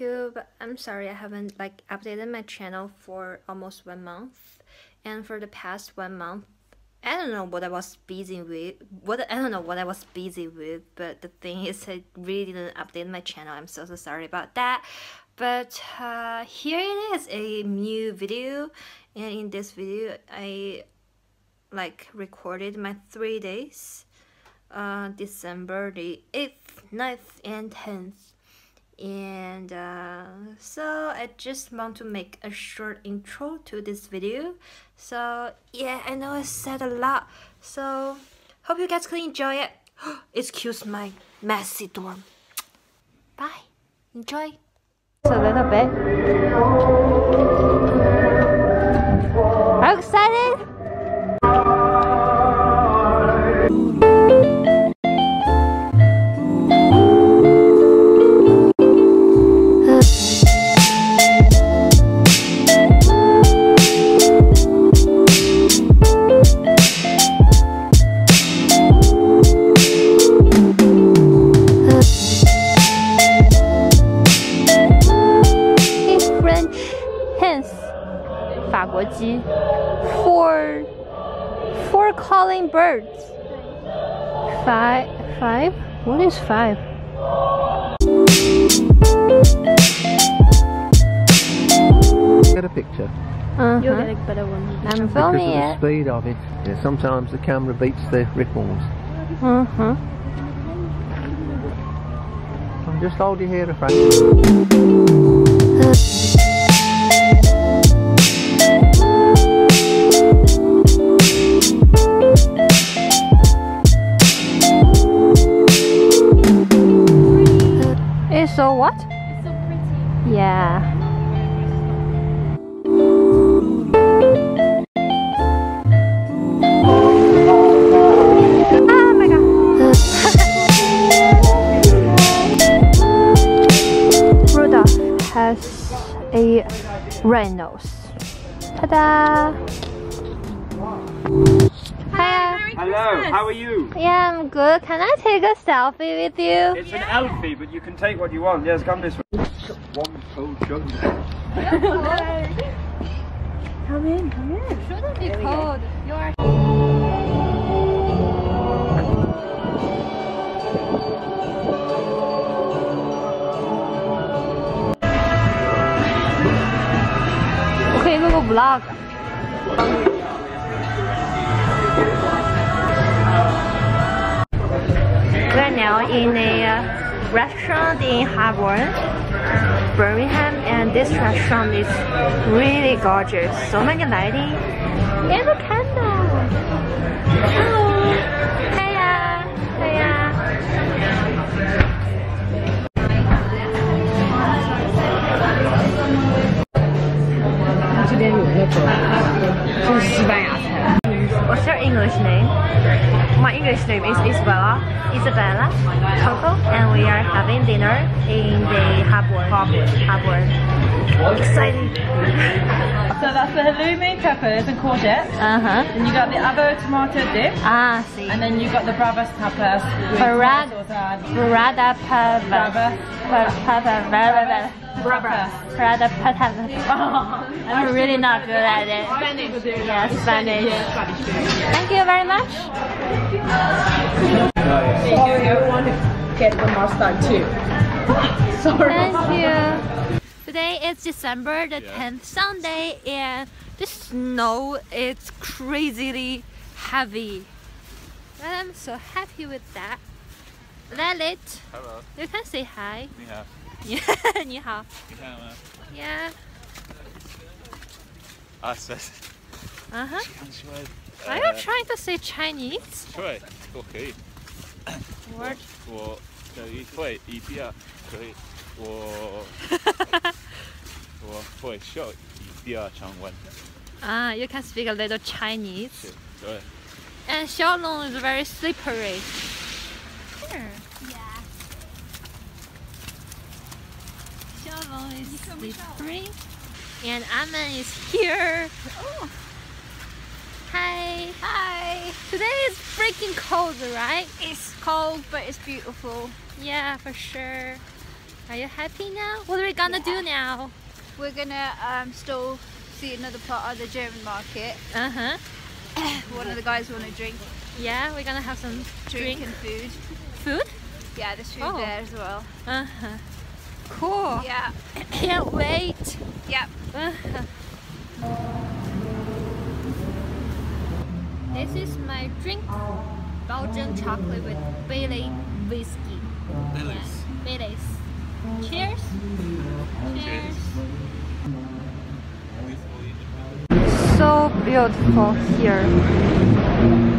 I'm sorry I haven't like updated my channel for almost one month. And for the past one month, I don't know what I was busy with. What I don't know what I was busy with, but the thing is I really didn't update my channel. I'm so so sorry about that. But uh, here it is, a new video. And in this video, I like recorded my three days. Uh, December the 8th, 9th, and 10th and uh, so I just want to make a short intro to this video. So yeah I know I said a lot. So hope you guys can enjoy it. Excuse my messy dorm. Bye. Enjoy. A little bit are four calling birds. Five five? What is five? Get a picture. Uh -huh. you'll get a better one. I'm filming because of the speed of it. Yeah, sometimes the camera beats the ripples. Uh-huh. Just hold your hair a fraction so what? It's so pretty. Yeah. Oh my god. Rudolph has a red nose. Ta-da! Hello, how are you? Yeah, I'm good. Can I take a selfie with you? It's an Alfie, but you can take what you want. Yes, come this way. One cold jug. come in, come in. Shouldn't be cold. You are. Okay, go vlog. We're now in a uh, restaurant in Harborne, Birmingham, and this restaurant is really gorgeous. So many lighting and a candle. Hello. Hiya. Hiya. 这边有那个，这是西班牙菜。What's your English name? My English name is Isabella, Isabella, Coco, and we are having dinner in the Harbour. Harbour. Exciting. so that's the halloumi, peppers and courgettes. Uh huh. And you got the avo tomato dip. Ah, see. And then you got the bravas tapas. Barada, barada pava. Pava. Bravas. Prada patata. I'm really not good at it. Spanish. Yeah, Spanish. Thank you very much. Sorry, I want to get the mustard too. Sorry. Thank you. Today is December the 10th Sunday and the snow is crazily heavy. And I'm so happy with that. Lelit, Hello. you can say hi. 你好， Yeah, 你好.你看吗？ Yeah. 啊，是。 Uh huh. 看出来。 Are you trying to say Chinese? 对，我可以。 What? 我可以会一点，可以。我我会说一点中文。 Ah, you can speak a little Chinese. 是，对。And Xiaolong is very slippery. Here. Xiaolong is slippery. And Aman is here. Oh. Hi. Hi. Today is freaking cold, right? It's cold, but it's beautiful. Yeah, for sure. Are you happy now? What are we gonna do now? We're gonna um, still see another part of the German market. Uh huh. One of the guys want to drink, Yeah, we're gonna have some drink, drink and food. food. Yeah, there's food Oh. there as well. Uh huh. Cool. Yeah, Can't wait. yeah. Uh-huh. This is my drink. Belgian chocolate with Bailey whiskey. Baileys. Baileys. Cheers. Cheers. So beautiful here.